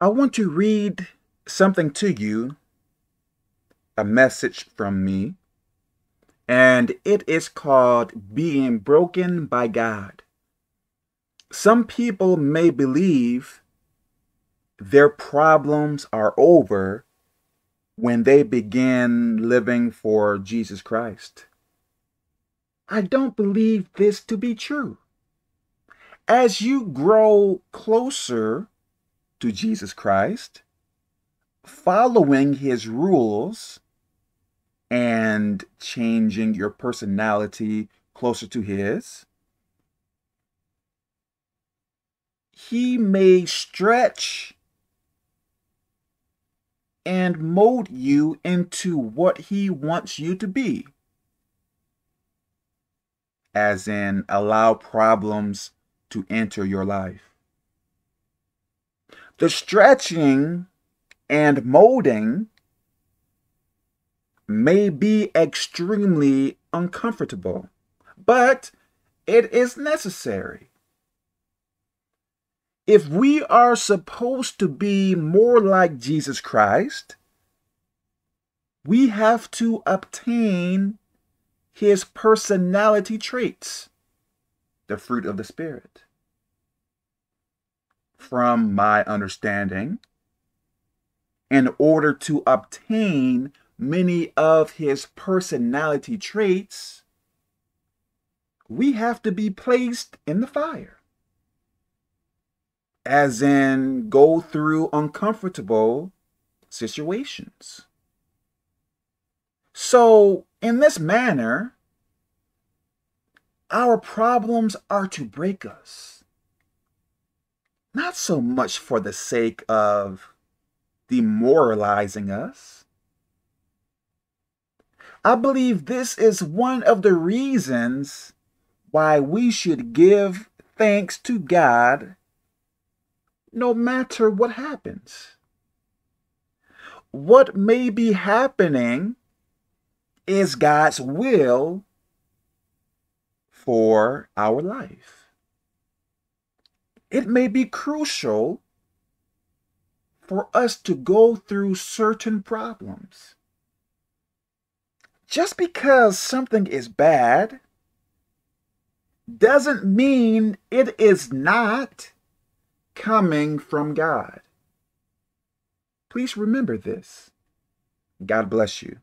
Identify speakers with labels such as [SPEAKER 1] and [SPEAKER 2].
[SPEAKER 1] I want to read something to you, a message from me, and it is called Being Broken by God. Some people may believe their problems are over when they begin living for Jesus Christ. I don't believe this to be true. As you grow closer to Jesus Christ, following his rules and changing your personality closer to his, he may stretch and mold you into what he wants you to be. As in, allow problems to enter your life. The stretching and molding may be extremely uncomfortable, but it is necessary. If we are supposed to be more like Jesus Christ, we have to obtain his personality traits, the fruit of the Spirit. From my understanding, in order to obtain many of his personality traits, we have to be placed in the fire as in go through uncomfortable situations. So, in this manner, our problems are to break us. Not so much for the sake of demoralizing us. I believe this is one of the reasons why we should give thanks to God no matter what happens. What may be happening is God's will for our life. It may be crucial for us to go through certain problems. Just because something is bad doesn't mean it is not coming from God. Please remember this. God bless you.